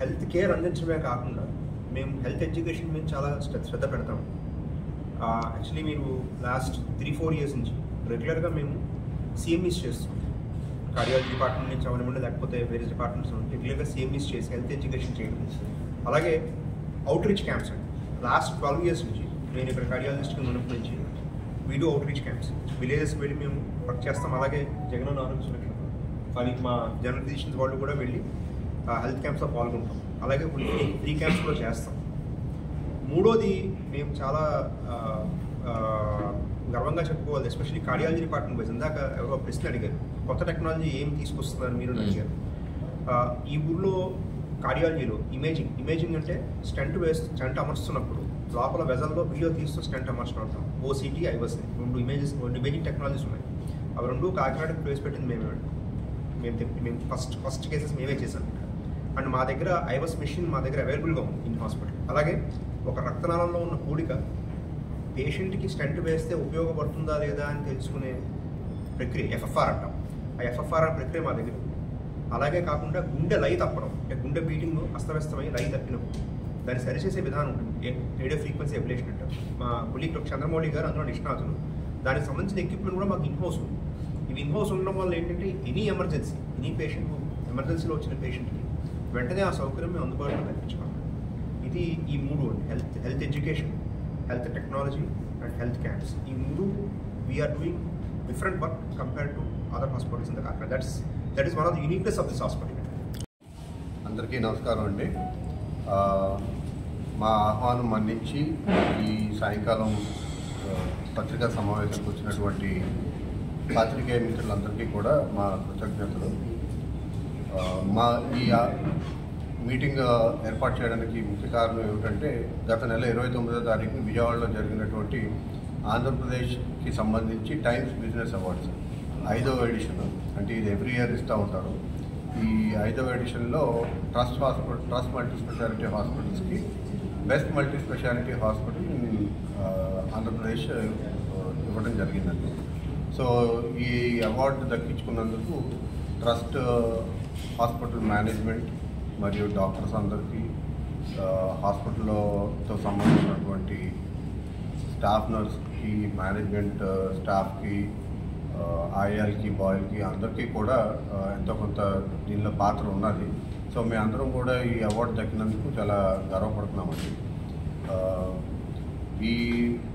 Health care అందించడమే కాకుండా మేము హెల్త్ ఎడ్యుకేషన్ మీద చాలా శ్రద్ధ పెడతాం యాక్చువల్లీ మీరు లాస్ట్ త్రీ ఫోర్ ఇయర్స్ నుంచి రెగ్యులర్గా మేము సిఎంఈస్ చేస్తాం. కార్డియాలజీ డిపార్ట్మెంట్ నుంచి అవనివ్వండి లేకపోతే వేరే డిపార్ట్మెంట్స్ రెగ్యులర్గా సిఎంఈస్ చేసి హెల్త్ ఎడ్యుకేషన్ చేయడం. అలాగే అవుట్ రీచ్ క్యాంప్స్ అండి. లాస్ట్ ట్వెల్వ్ ఇయర్స్ నుంచి నేను ఇక్కడ కార్డియాలజిస్ట్గా ఉన్నప్పటి నుంచి వీడియో అవుట్ రీచ్ క్యాంప్స్ విలేజెస్కి వెళ్ళి మేము వర్క్ చేస్తాం. అలాగే జగన్ ఆరోగ్య సురక్ష కానీ మా జనరల్ ఫిజిషియన్స్ వాళ్ళు కూడా వెళ్ళి హెల్త్ క్యాంప్స్లో పాల్గొంటాం. అలాగే ఇప్పుడు ఫ్రీ క్యాంప్స్ కూడా చేస్తాం. మూడోది మేము చాలా గర్వంగా చెప్పుకోవాలి ఎస్పెషల్లీ కార్డియాలజీ డిపార్ట్మెంట్ వైజ్ ఇందాక ఎవరో ప్రశ్న అడిగారు కొత్త టెక్నాలజీ ఏం తీసుకొస్తున్నారు మీరు అడిగారు. ఈ ఊర్లో కార్డియాలజీలో ఇమేజింగ్ ఇమేజింగ్ అంటే స్టంట్ వేస్తూ స్టంట్ అమర్చుతున్నప్పుడు లోపల వెజల్లో వీడియో తీస్తూ స్టంట్ అమర్చడం అంటాం. ఓసీటీ ఐవస్ని రెండు ఇమేజెస్ రెండు ఇమేజింగ్ టెక్నాలజీస్ ఉన్నాయి. అవి రెండు కాకినాడకు ప్రవేశపెట్టింది మేమే. మేము మేము ఫస్ట్ ఫస్ట్ కేసెస్ మేమే చేసాం అండ్ మా దగ్గర ఐవస్ మెషిన్ మా దగ్గర అవైలబుల్గా ఉంది ఇన్ హాస్పిటల్. అలాగే ఒక రక్తనాళంలో ఉన్న కూడిక పేషెంట్కి స్టంట్ వేస్తే ఉపయోగపడుతుందా లేదా అని తెలుసుకునే ప్రక్రియ ఎఫ్ఎఫ్ఆర్ అంటాం. ఆ ఎఫ్ఎఫ్ఆర్ అనే ప్రక్రియ మా దగ్గర అలాగే కాకుండా గుండె లై తప్పడం అంటే గుండె బీటింగ్ అస్తవ్యస్తమై లై తప్పినప్పుడు దాన్ని సరిచేసే విధానం ఉంటుంది. రేడియో ఫ్రీక్వెన్సీ ఎబిలేషన్ అంటారు మా కొలీగ్ డాక్టర్ చంద్రమౌళి గారు అందులో నిష్ణాతులు. దానికి సంబంధించిన ఎక్విప్మెంట్ కూడా మాకు ఇన్హౌస్ ఉంది. ఇవి ఇన్హౌస్ ఉండడం వల్ల ఏంటంటే ఎనీ ఎమర్జెన్సీ ఎనీ పేషెంట్ ఎమర్జెన్సీలో వచ్చిన పేషెంట్కి వెంటనే ఆ సౌకర్యం మేము అందుబాటులో కల్పించుకోవాలి. ఇది ఈ మూడు health health education health technology and health camps. ఈ మూడు we are doing different work compare to other hospitals in the Kakinada that's that is one of the uniqueness of this hospital అందరికీ నమస్కారం అండి. మా ఆహ్వానం మన్నించి ఈ సాయంకాలం పత్రికా సమావేశానికి వచ్చినటువంటి పాత్రికేయ మిత్రులందరికీ కూడా మా కృతజ్ఞతలు. మా ఈ మీటింగ్ ఏర్పాటు చేయడానికి ముఖ్య కారణం ఏమిటంటే గత నెల ఇరవై తొమ్మిదో తారీఖున విజయవాడలో జరిగినటువంటి ఆంధ్రప్రదేశ్కి సంబంధించి టైమ్స్ బిజినెస్ అవార్డ్స్ ఐదవ ఎడిషన్. అంటే ఇది ఎవ్రీ ఇయర్ ఇస్తూ ఉంటారు. ఈ ఐదవ ఎడిషన్లో trust hospital trust multi specialty హాస్పిటల్స్కి best multi specialty hospital Andhra Pradesh ఇవ్వడం జరిగిందండి. సో ఈ అవార్డు దక్కించుకున్నందుకు ట్రస్ట్ హాస్పిటల్ మేనేజ్మెంట్ మరియు డాక్టర్స్ అందరికీ ఆ, హాస్పిటల్తో సంబంధించినటువంటి స్టాఫ్ నర్స్కి మేనేజ్మెంట్ స్టాఫ్కి ఆయాలకి బాయ్కి అందరికీ కూడా ఎంతో కొంత దీనిలో పాత్ర ఉన్నది. సో మేము అందరం కూడా ఈ అవార్డు దక్కినందుకు చాలా గర్వపడుతున్నామండి. ఈ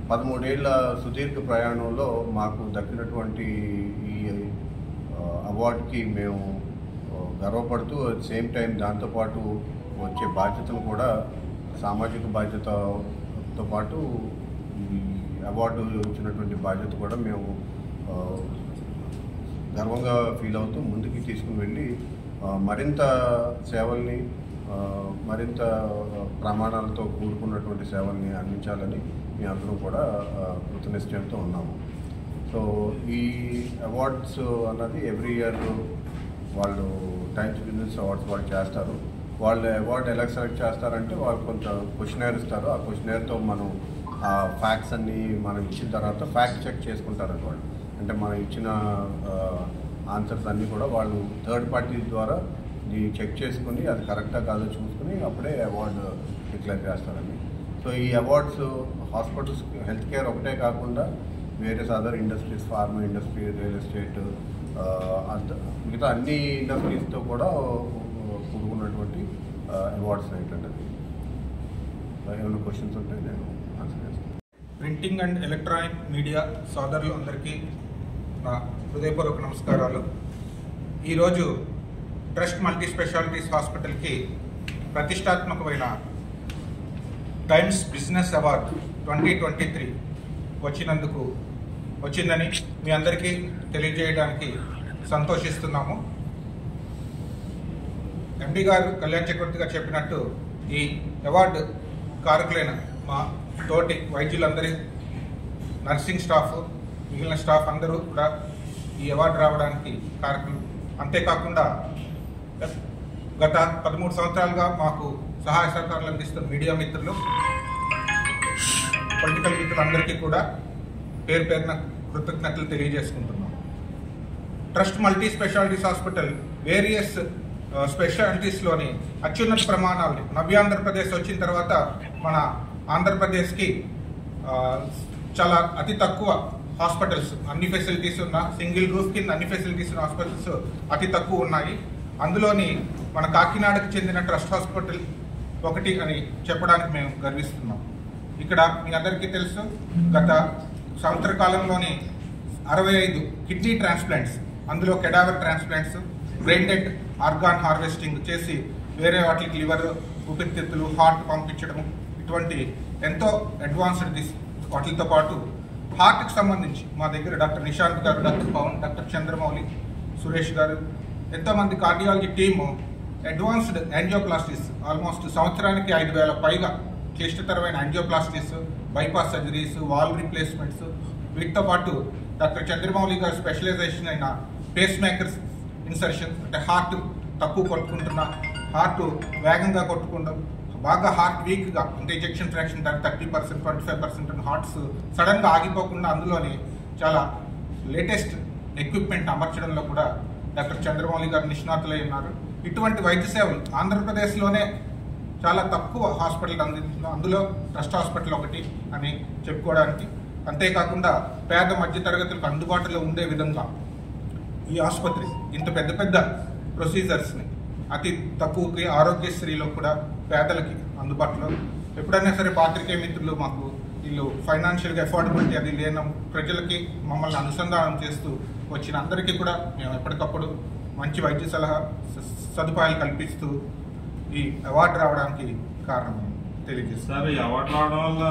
పదమూడేళ్ళ సుదీర్ఘ ప్రయాణంలో మాకు దక్కినటువంటి ఈ అవార్డుకి మేము గర్వపడుతూ అట్ సేమ్ టైం దాంతోపాటు వచ్చే బాధ్యతలు కూడా సామాజిక బాధ్యతతో పాటు అవార్డు ఇచ్చినటువంటి బాధ్యత కూడా మేము గర్వంగా ఫీల్ అవుతూ ముందుకు తీసుకుని వెళ్ళి మరింత సేవల్ని మరింత ప్రమాణాలతో కూడుకున్నటువంటి సేవల్ని అందించాలని మేము అందరం కూడా కృతనిశ్చయంతో ఉన్నాము. సో ఈ అవార్డ్స్ అన్నది ఎవ్రీ ఇయర్ వాళ్ళు టైమ్స్ బిజినెస్ అవార్డ్స్ వాళ్ళు చేస్తారు. వాళ్ళు అవార్డు ఎలా సెలెక్ట్ చేస్తారంటే వాళ్ళు కొంత క్వశ్చనర్ ఇస్తారు. ఆ క్వశ్చనర్తో మనం ఆ ఫ్యాక్ట్స్ అన్నీ మనం ఇచ్చిన తర్వాత ఫ్యాక్ట్ చెక్ చేసుకుంటారు వాళ్ళు. అంటే మనం ఇచ్చిన ఆన్సర్స్ అన్నీ కూడా వాళ్ళు థర్డ్ పార్టీ ద్వారా చెక్ చేసుకుని అది కరెక్టా కాదో చూసుకుని అప్పుడే అవార్డు డిక్లేర్ చేస్తారండి సో ఈ అవార్డ్స్ హాస్పిటల్స్ హెల్త్ కేర్ ఒకటే కాకుండా వేరే other industries pharma industry real estate అంత మిగతా అన్ని ఇండస్ట్రీస్తో కూడా కూడుకున్నటువంటి అవార్డ్స్ ఏంటంటే ఏమైనా క్వశ్చన్స్ ఉంటే నేను ఆన్సర్ చేస్తాను. ప్రింటింగ్ అండ్ ఎలక్ట్రానిక్ మీడియా సోదరులు అందరికీ నా హృదయపూర్వక నమస్కారాలు. ఈరోజు ట్రస్ట్ మల్టీ స్పెషాలిటీస్ హాస్పిటల్కి ప్రతిష్టాత్మకమైన Times business award twenty twenty three వచ్చినందుకు వచ్చిందని మీ అందరికీ తెలియజేయడానికి సంతోషిస్తున్నాము. ఎండి గారు కళ్యాణ్ చక్రవర్తిగా చెప్పినట్టు ఈ అవార్డు కారకులైన మా తోటి వైద్యులందరి నర్సింగ్ స్టాఫ్ మిగిలిన స్టాఫ్ అందరూ కూడా ఈ అవార్డు రావడానికి కారకులు. అంతేకాకుండా గత పదమూడు సంవత్సరాలుగా మాకు సహాయ సహకారాలు అందిస్తున్న మీడియా మిత్రులు పొలిటికల్ మిత్రులందరికీ కూడా పేరు పేరున కృతజ్ఞతలు తెలియజేసుకుంటున్నాం. Trust multi specialties hospital various స్పెషాలిటీస్లోని అత్యున్నత ప్రమాణాలని నవ్యాంధ్రప్రదేశ్ వచ్చిన తర్వాత మన ఆంధ్రప్రదేశ్కి చాలా అతి తక్కువ హాస్పిటల్స్ అన్ని ఫెసిలిటీస్ ఉన్న సింగిల్ రూఫ్ కింద అన్ని ఫెసిలిటీస్ ఉన్న హాస్పిటల్స్ అతి తక్కువ ఉన్నాయి. అందులోని మన కాకినాడకు చెందిన ట్రస్ట్ హాస్పిటల్ ఒకటి అని చెప్పడానికి మేము గర్విస్తున్నాం. ఇక్కడ మీ అందరికీ తెలుసు గత సంవత్సర కాలంలోని అరవై ఐదు కిడ్నీ ట్రాన్స్ప్లాంట్స్ అందులో cadaver transplants brain dead organ harvesting చేసి వేరే వాటికి లివర్ ఊపిరితిత్తులు హార్ట్ పంపించడం ఇటువంటి ఎంతో అడ్వాన్స్డ్ దిస్ వాటితో పాటు హార్ట్కి సంబంధించి మా దగ్గర doctor Nishant garu doctor Pavan doctor Chandramouli Suresh garu ఎంతోమంది cardiology team advanced angioplasties almost సంవత్సరానికి ఐదు వేల పైగా క్లిష్టతరమైన angioplasties bypass surgeries valve replacements వీటితో పాటు డాక్టర్ చంద్రమౌళి గారు స్పెషలైజేషన్ అయిన పేస్ మేకర్స్ ఇన్సర్షన్ అంటే హార్ట్ తక్కువ కొట్టుకుంటున్న హార్ట్ వేగంగా కొట్టుకుంటాం బాగా హార్ట్ వీక్గా అంటే injection fraction thirty percent twenty five percent hearts సడన్గా ఆగిపోకుండా అందులోని చాలా లేటెస్ట్ ఎక్విప్మెంట్ అమర్చడంలో కూడా డాక్టర్ చంద్రమౌళి గారు నిష్ణాతులై ఉన్నారు. ఇటువంటి వైద్య సేవలు ఆంధ్రప్రదేశ్లోనే చాలా తక్కువ హాస్పిటల్ అందించడం అందులో ట్రస్ట్ హాస్పిటల్ ఒకటి అని చెప్పుకోవడానికి. అంతేకాకుండా పేద మధ్య తరగతులకు అందుబాటులో ఉండే విధంగా ఈ ఆసుపత్రి ఇంత పెద్ద పెద్ద ప్రొసీజర్స్ని అతి తక్కువకి ఆరోగ్యశ్రీలో కూడా పేదలకి అందుబాటులో. ఎప్పుడైనా సరే పాత్రికేయ మిత్రులు మాకు వీళ్ళు ఫైనాన్షియల్గా అఫోర్డబిలిటీ అది లేని ప్రజలకి మమ్మల్ని అనుసంధానం చేస్తూ వచ్చిన అందరికీ కూడా మేము ఎప్పటికప్పుడు మంచి వైద్య సలహా స- సదుపాయాలు కల్పిస్తూ ఈ అవార్డు రావడానికి కారణం తెలియజేస్తాం ఈ అవార్డు రావడం వల్ల